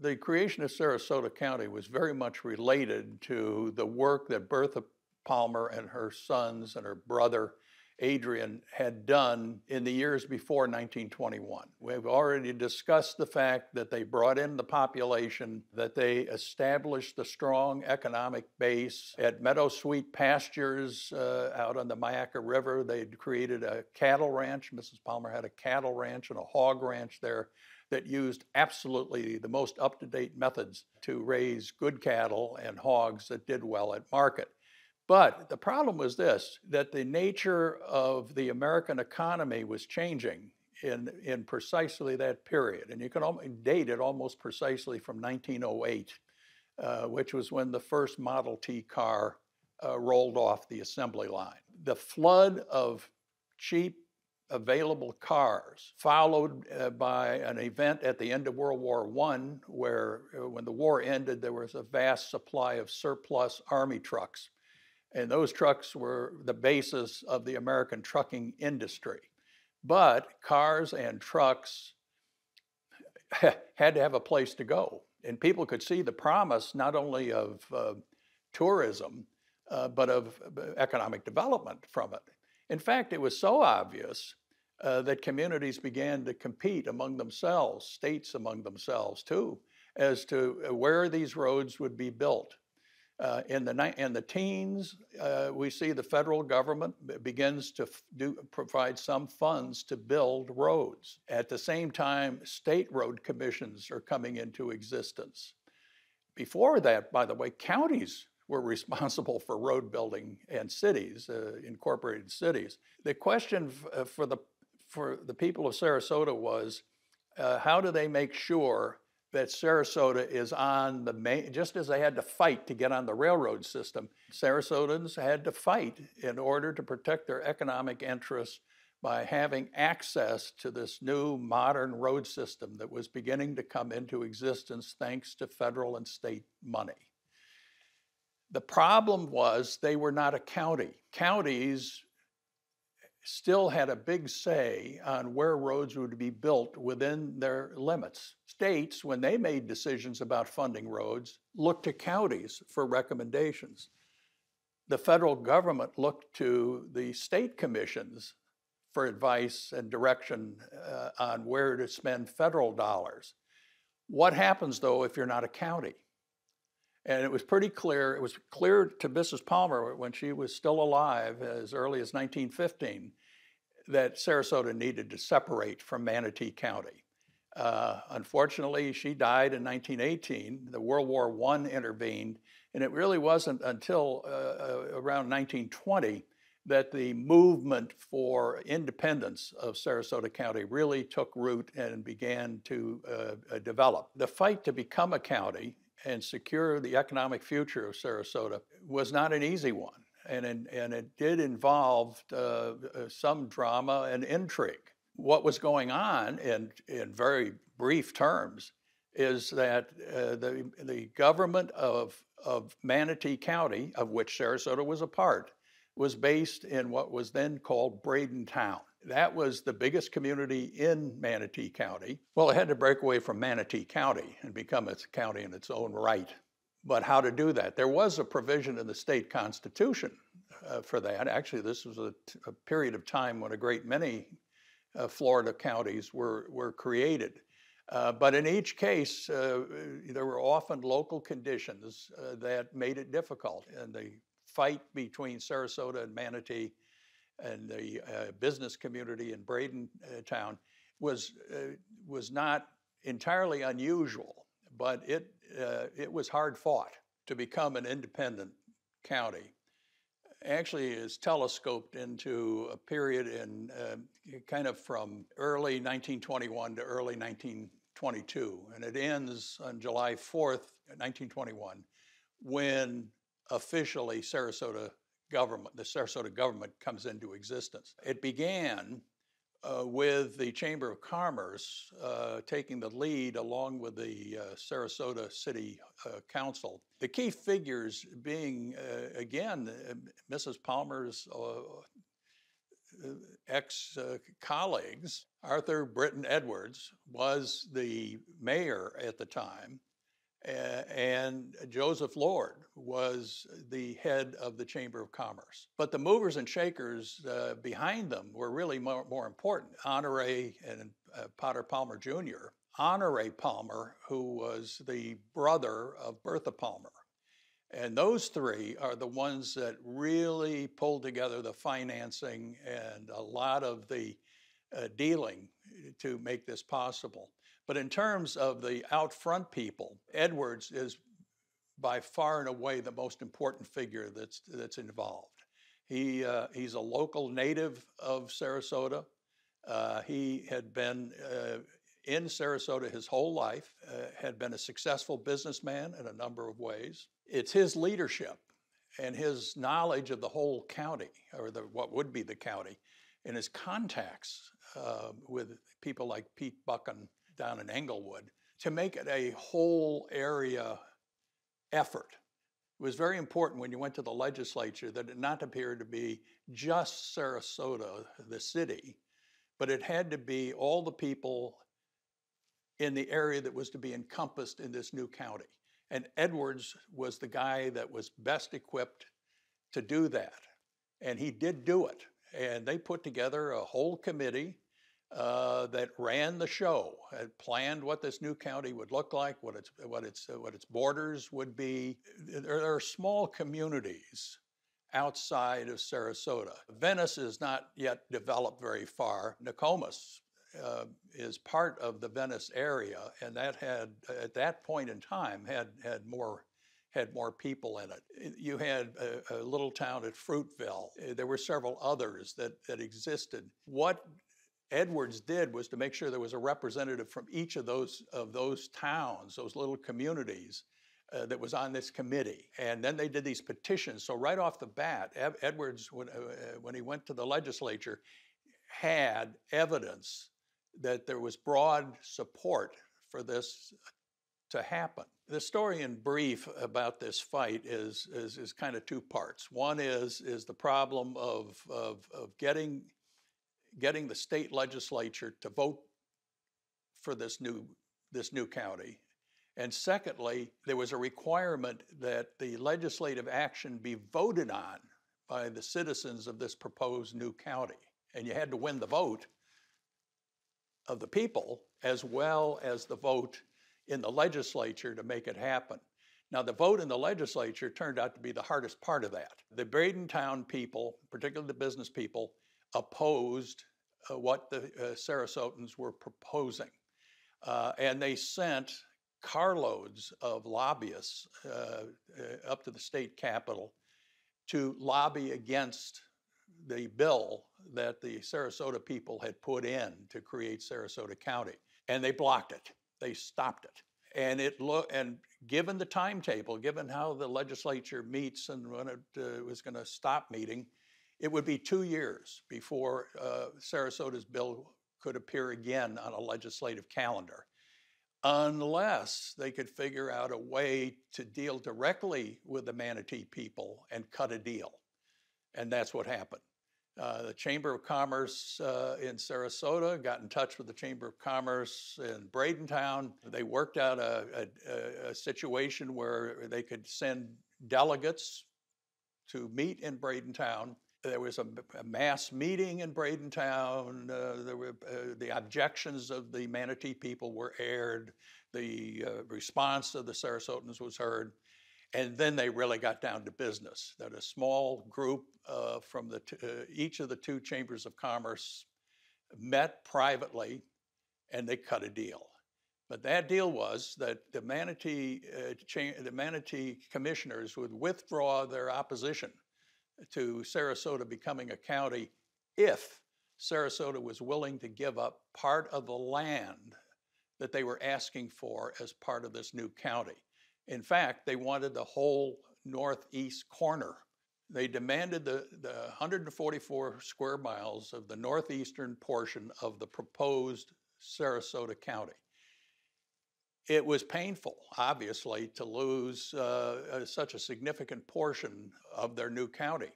The creation of Sarasota County was very much related to the work that Bertha Palmer and her sons and her brother Adrian had done in the years before 1921. We've already discussed the fact that they brought in the population, that they established a strong economic base. At Meadow Sweet Pastures uh, out on the Myakka River, they'd created a cattle ranch. Mrs. Palmer had a cattle ranch and a hog ranch there that used absolutely the most up to date methods to raise good cattle and hogs that did well at market. But the problem was this that the nature of the American economy was changing in, in precisely that period. And you can date it almost precisely from 1908, uh, which was when the first Model T car uh, rolled off the assembly line. The flood of cheap available cars, followed uh, by an event at the end of World War I, where uh, when the war ended, there was a vast supply of surplus Army trucks and those trucks were the basis of the American trucking industry. But cars and trucks had to have a place to go. And people could see the promise not only of uh, tourism, uh, but of uh, economic development from it. In fact, it was so obvious uh, that communities began to compete among themselves, states among themselves too, as to uh, where these roads would be built. Uh, in, the, in the teens, uh, we see the federal government begins to do, provide some funds to build roads. At the same time, state road commissions are coming into existence. Before that, by the way, counties were responsible for road building and cities, uh, incorporated cities. The question uh, for, the, for the people of Sarasota was uh, how do they make sure that Sarasota is on the main, just as they had to fight to get on the railroad system, Sarasotans had to fight in order to protect their economic interests by having access to this new modern road system that was beginning to come into existence thanks to federal and state money. The problem was they were not a county. Counties still had a big say on where roads would be built within their limits. States, when they made decisions about funding roads, looked to counties for recommendations. The federal government looked to the state commissions for advice and direction uh, on where to spend federal dollars. What happens though if you're not a county? And it was pretty clear, it was clear to Mrs. Palmer when she was still alive as early as 1915 that Sarasota needed to separate from Manatee County. Uh, unfortunately, she died in 1918. The World War I intervened, and it really wasn't until uh, uh around 1920 that the movement for independence of Sarasota County really took root and began to uh, uh develop. The fight to become a county and secure the economic future of Sarasota was not an easy one. And, and it did involve uh, uh, some drama and intrigue. What was going on, in, in very brief terms, is that uh, the, the government of, of Manatee County, of which Sarasota was a part, was based in what was then called Bradentown. That was the biggest community in Manatee County. Well, it had to break away from Manatee County and become a county in its own right. But how to do that? There was a provision in the state constitution uh, for that. Actually, this was a, period of time when a great many uh, Florida counties were, were created. Uh, but in each case, uh, there were often local conditions uh, that made it difficult. And the fight between Sarasota and Manatee and the uh, business community in Braden uh, was, uh, was not entirely unusual, but it, uh, it was hard fought to become an independent county. Actually, is telescoped into a period in uh, kind of from early 1921 to early 1922, and it ends on July 4th, 1921, when officially Sarasota government, the Sarasota government comes into existence. It began uh, with the Chamber of Commerce uh, taking the lead along with the uh, Sarasota City uh, Council. The key figures being, uh, again, Mrs. Palmer's uh, ex colleagues. Arthur Britton Edwards was the mayor at the time, and Joseph Lord was the head of the Chamber of Commerce. But the movers and shakers uh, behind them were really more, more important. Honore and uh, Potter Palmer Jr. Honore Palmer, who was the brother of Bertha Palmer. And those three are the ones that really pulled together the financing and a lot of the uh, dealing to make this possible. But in terms of the out front people, Edwards is by far and away the most important figure that's, that's involved. He, uh, he's a local native of Sarasota. Uh, he had been uh, in Sarasota his whole life, uh, had been a successful businessman in a number of ways. It's his leadership and his knowledge of the whole county, or the, what would be the county, and his contacts uh, with people like Pete Buchan down in Englewood to make it a whole area effort. It was very important when you went to the legislature that it not appear to be just Sarasota, the city, but it had to be all the people in the area that was to be encompassed in this new county. And Edwards was the guy that was best equipped to do that. And he did do it. And they put together a whole committee uh, that ran the show, had planned what this new county would look like, what its, what its, uh, what its borders would be. There are small communities outside of Sarasota. Venice is not yet developed very far. Nokomis uh, is part of the Venice area, and that had, at that point in time, had, had more had more people in it. You had a, a, little town at Fruitville. There were several others that, that existed. What Edwards did was to make sure there was a representative from each of those of those towns, those little communities, uh, that was on this committee. And then they did these petitions. So right off the bat, Edwards, when, uh, when he went to the legislature, had evidence that there was broad support for this to happen. The story in brief about this fight is, is, is kind of two parts. One is, is the problem of, of, of getting, getting the state legislature to vote for this new, this new county. And secondly, there was a requirement that the legislative action be voted on by the citizens of this proposed new county. And you had to win the vote of the people as well as the vote in the legislature to make it happen. Now, the vote in the legislature turned out to be the hardest part of that. The Bradentown people, particularly the business people, opposed uh, what the uh, Sarasotans were proposing. Uh, and they sent carloads of lobbyists uh, uh, up to the state capitol to lobby against the bill that the Sarasota people had put in to create Sarasota County, and they blocked it. They stopped it. And it lo- and given the timetable, given how the legislature meets and when it uh, was going to stop meeting, it would be two years before uh, Sarasota's bill could appear again on a legislative calendar, unless they could figure out a way to deal directly with the Manatee people and cut a deal. And that's what happened. Uh, the Chamber of Commerce uh, in Sarasota got in touch with the Chamber of Commerce in Bradentown. They worked out a, a, a situation where they could send delegates to meet in Bradentown. There was a, a mass meeting in Bradentown. Uh, there were, uh, the objections of the Manatee people were aired. The uh, response of the Sarasotans was heard. And then they really got down to business. That a small group uh, from the uh, each of the two chambers of commerce met privately, and they cut a deal. But that deal was that the Manatee uh, the Manatee commissioners would withdraw their opposition to Sarasota becoming a county if Sarasota was willing to give up part of the land that they were asking for as part of this new county. In fact, they wanted the whole northeast corner. They demanded the, the 144 square miles of the northeastern portion of the proposed Sarasota County. It was painful, obviously, to lose uh, such a significant portion of their new county.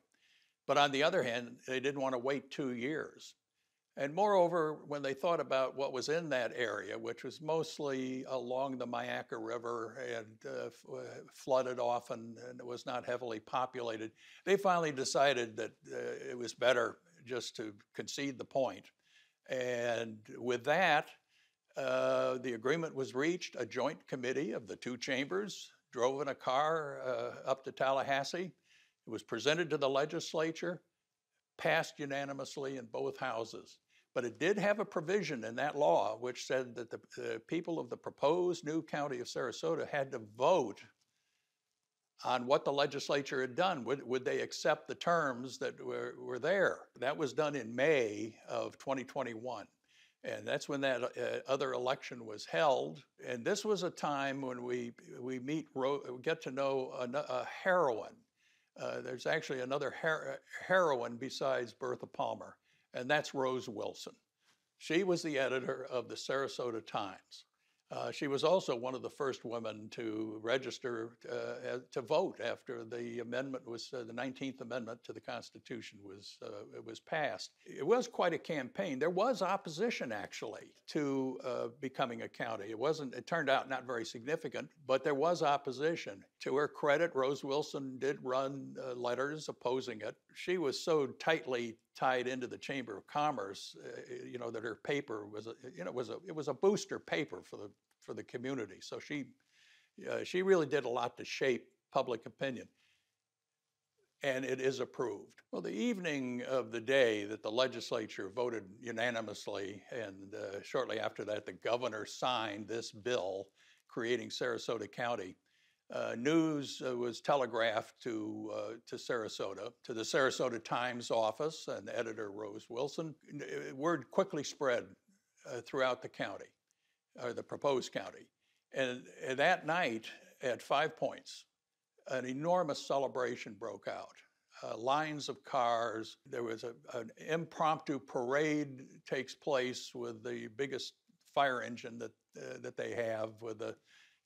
But on the other hand, they didn't want to wait two years. And moreover, when they thought about what was in that area, which was mostly along the Myakka River and uh, uh, flooded often and it was not heavily populated, they finally decided that uh, it was better just to concede the point. And with that, uh, the agreement was reached. A joint committee of the two chambers drove in a car uh, up to Tallahassee. It was presented to the legislature, passed unanimously in both houses. But it did have a provision in that law which said that the, the people of the proposed new county of Sarasota had to vote on what the legislature had done. Would, would they accept the terms that were, were there? That was done in May of 2021. And that's when that uh, other election was held. And this was a time when we, we meet, get to know a, a heroine. Uh, there's actually another her- heroine besides Bertha Palmer, and that's Rose Wilson. She was the editor of the Sarasota Times. Uh, she was also one of the first women to register uh, to vote after the amendment was uh, the 19th Amendment to the Constitution was uh, was passed. It was quite a campaign. There was opposition actually to uh, becoming a county. It wasn't. It turned out not very significant, but there was opposition. To her credit, Rose Wilson did run uh, letters opposing it. She was so tightly tied into the Chamber of Commerce, uh, you know, that her paper was, a, you know, was a, it was a booster paper for the, for the community. So she, uh, she really did a lot to shape public opinion. And it is approved. Well, the evening of the day that the legislature voted unanimously, and uh, shortly after that, the governor signed this bill creating Sarasota County, uh, news uh, was telegraphed to, uh, to Sarasota, to the Sarasota Times office and editor Rose Wilson. Uh, word quickly spread uh, throughout the county, or the proposed county. And, and that night at Five Points, an enormous celebration broke out. Uh, lines of cars. There was a, an impromptu parade takes place with the biggest fire engine that uh, that they have, with the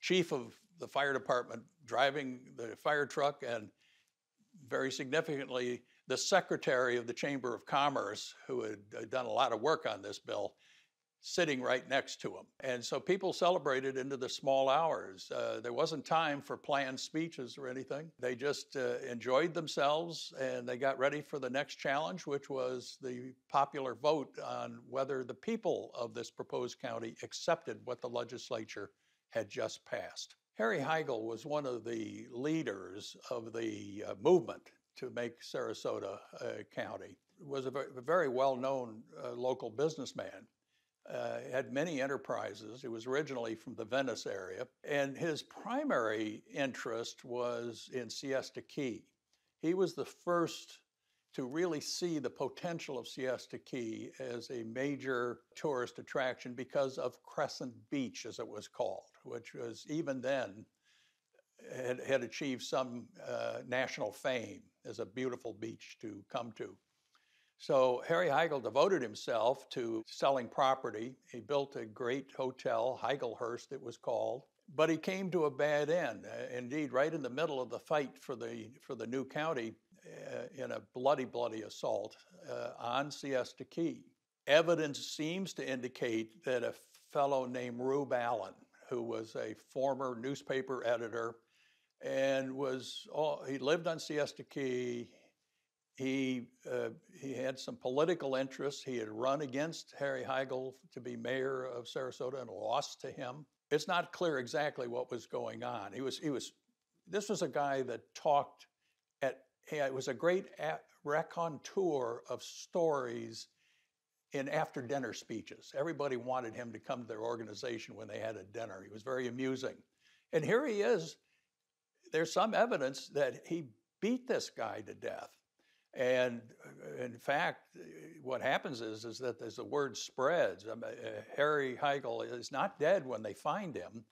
chief of the fire department driving the fire truck, and very significantly, the secretary of the Chamber of Commerce, who had done a lot of work on this bill, sitting right next to him. And so people celebrated into the small hours. Uh, there wasn't time for planned speeches or anything. They just uh, enjoyed themselves and they got ready for the next challenge, which was the popular vote on whether the people of this proposed county accepted what the legislature had just passed. Harry Higel was one of the leaders of the uh, movement to make Sarasota a county. Was a very, a very well-known uh, local businessman. Uh, had many enterprises. He was originally from the Venice area, and his primary interest was in Siesta Key. He was the first to really see the potential of Siesta Key as a major tourist attraction because of Crescent Beach, as it was called, which was even then had, had achieved some uh, national fame as a beautiful beach to come to. So Harry Higel devoted himself to selling property. He built a great hotel, Higelhurst it was called, but he came to a bad end. Uh, indeed, right in the middle of the fight for the for the new county, uh, in a bloody, bloody assault uh, on Siesta Key. Evidence seems to indicate that a fellow named Rube Allen, who was a former newspaper editor and was he lived on Siesta Key. He uh, he had some political interests. He had run against Harry Higel to be mayor of Sarasota and lost to him. It's not clear exactly what was going on. He was he was this was a guy that talked at it was a great raconteur of stories in after dinner speeches. Everybody wanted him to come to their organization when they had a dinner. He was very amusing. And here he is. There's some evidence that he beat this guy to death. And uh, in fact, what happens is, is that as the word spreads, uh, Harry Higel is not dead when they find him,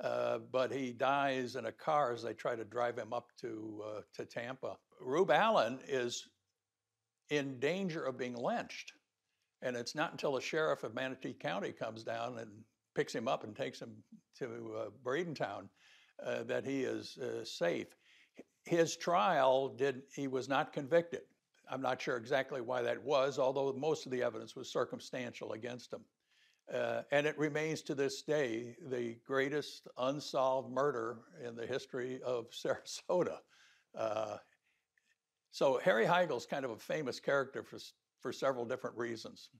uh, but he dies in a car as they try to drive him up to, uh, to Tampa. Rube Allen is in danger of being lynched. And it's not until the sheriff of Manatee County comes down and picks him up and takes him to uh, Bradenton uh, that he is uh, safe. His trial did, he was not convicted. I'm not sure exactly why that was, although most of the evidence was circumstantial against him. Uh, and it remains to this day the greatest unsolved murder in the history of Sarasota. Uh, so Harry Higel's kind of a famous character for, for several different reasons.